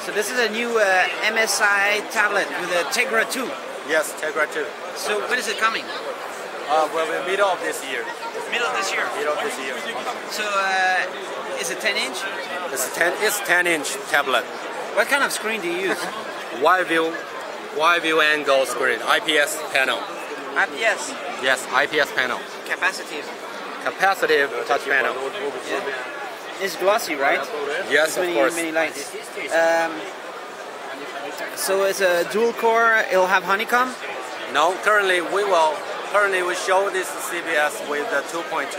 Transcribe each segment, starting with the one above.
So this is a new uh, MSI tablet with a Tegra 2. Yes, Tegra 2. So when is it coming? Uh, well, we're middle of this year. Middle of this year. Middle of this year. So uh, is it 10 inch? It's 10. It's 10 inch tablet. What kind of screen do you use? Wide view, wide view angle screen, IPS panel. IPS. Yes, IPS panel. Capacitive. Capacitive touch panel. Yeah. It's glossy, right? Yes, many, of course. Many lights. Um, so it's a dual core. It'll have honeycomb. No, currently we will. Currently we show this CBS with the 2.2,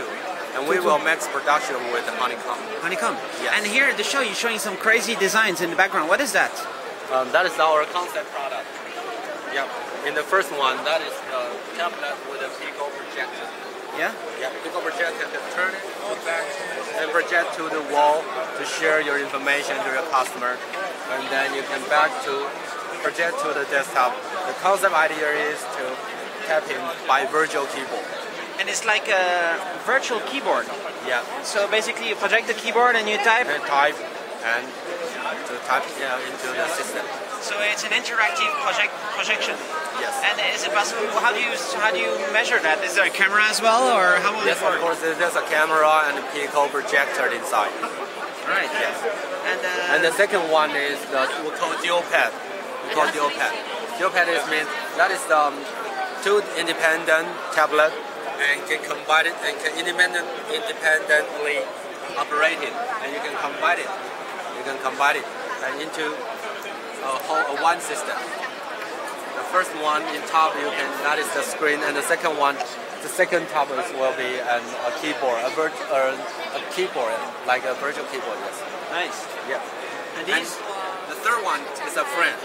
and we will max production with the honeycomb. Honeycomb. Yes. And here at the show, you're showing some crazy designs in the background. What is that? Um, that is our concept product. Yep. In the first one, that is the tablet with a Pico projector. Yeah. Yeah, projector can turn it back and project to the wall to share your information to your customer, and then you can back to project to the desktop. The concept idea is to tap in by virtual keyboard. And it's like a virtual keyboard. Yeah, So basically, you project the keyboard and you type. and type and to type yeah, into the system. So it's an interactive project projection. Yes. And is it possible? How do you how do you measure that? Is there a camera as well, or how will Yes, it of course, there's a camera and a Pico projector inside. Right. Yes. And, uh, And the second one is the we call dual pad. We call dual pad. Dual pad is means that is um, two independent tablet and can combine it and can independent, independently operate it and you can combine it. You can combine it and into a whole a one system. The first one in top you can that is the screen and the second one the second tablet will be an, a keyboard, a, virt, uh, a keyboard, like a virtual keyboard, yes. nice. Yeah. And And the third one is a friend.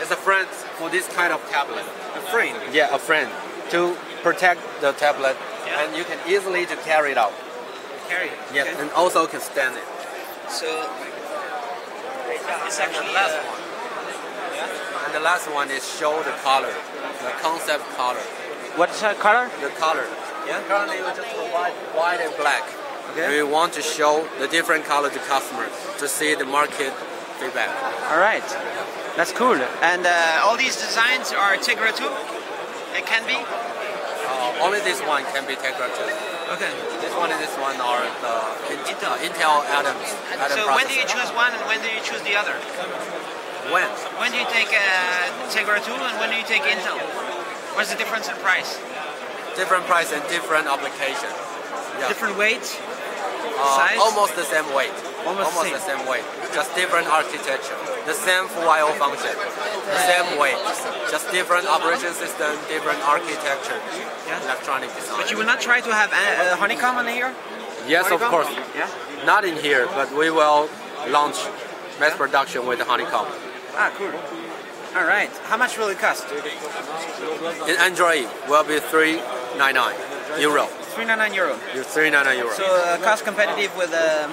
It's a friend for this kind of tablet. A friend. Yeah, a friend to protect the tablet, Yeah. and you can easily to carry it out. Carry. it. Yes, Okay. and also can stand it. So it's And the actually last one. And the last one is show the color, the concept color, what's the color? the color. Yeah. Currently, we just provide white and black. Okay. We want to show the different color to customers to see the market feedback. All right. That's cool. And uh, all these designs are Tegra 2. It can be. Uh, only this one can be Tegra 2. Okay. This one and this one are the Intel, Intel. Intel Atoms. Atom So when do you choose one and when do you choose the other? When? When do you take uh, Tegra 2 and when do you take Intel? What's the difference in price? Different price and different application. Yeah. Different weight? Uh, size? Almost the same weight. Almost the the same weight. Just different architecture. The same full I/O function. The same weight. Just different operation system, different architecture. Yeah. Electronic design. But you will not try to have uh, uh, honeycomb in here? yes, of course. Yeah. Not in here, but we will launch mass production with the honeycomb. Ah, cool. All right. How much will it cost? In Android, will be 399 euro. 399 euro. 399 euro. So uh, cost competitive with um,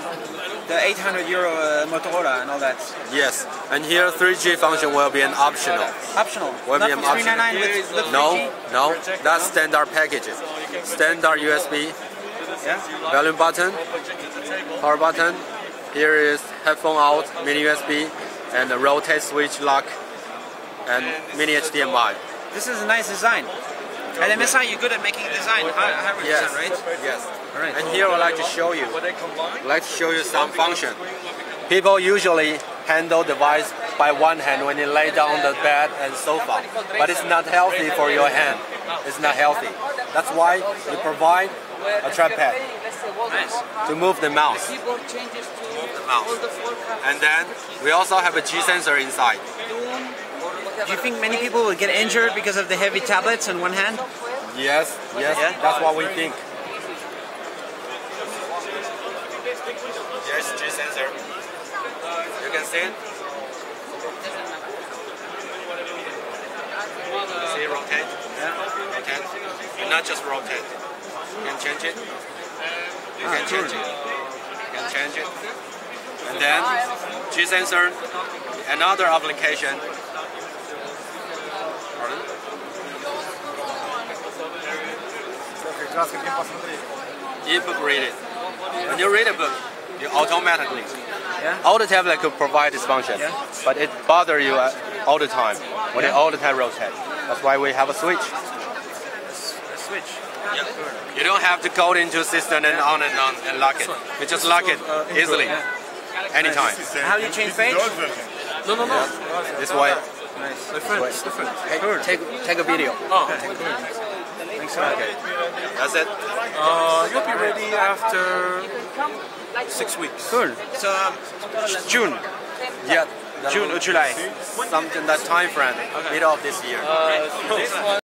the 800 euro uh, Motorola and all that. Yes, and here 3G function will be an optional. Optional. Will not be an for 399 with, with 3G? No, no, that's standard packages. Standard USB, Yeah. volume button, power button. Here is headphone out, mini USB, and a rotate switch lock, and mini HDMI. This is a nice design. At MSI, you're good at making design, Yes, design, right? yes. All right. And here I'd like to show you. I'd like to show you some function. People usually handle device by one hand when they lay down the bed and sofa, but it's not healthy for your hand. It's not healthy. That's why we provide a trackpad Nice. to move the mouse. Move the mouse. And then we also have a G sensor inside. Do you think many people will get injured because of the heavy tablets on one hand? Yes, yes, Yeah? that's what we think. Yes, G sensor. You can see it. See rotate? Yeah. Rotate. And not just rotate. You can change it. You Ah, can cool. change it. You can change it. And then G sensor, another application. Pardon? E-book reading. When you read a book, you automatically Yeah. All the tablet could provide this function, Yeah. but it bother you uh, all the time when it all the time rotate. That's why we have a switch. Switch. You don't have to go into the system and on and on and lock it. You just lock it easily, anytime. How do you change page? No, no, no. This way. Nice. Different. It's different. Hey, take take a video. Oh, Thanks a lot. Okay. That's it. uh, you'll be ready after six weeks. Cool. So um, June, Yeah. June or July. Something that time frame, middle of this year. This one.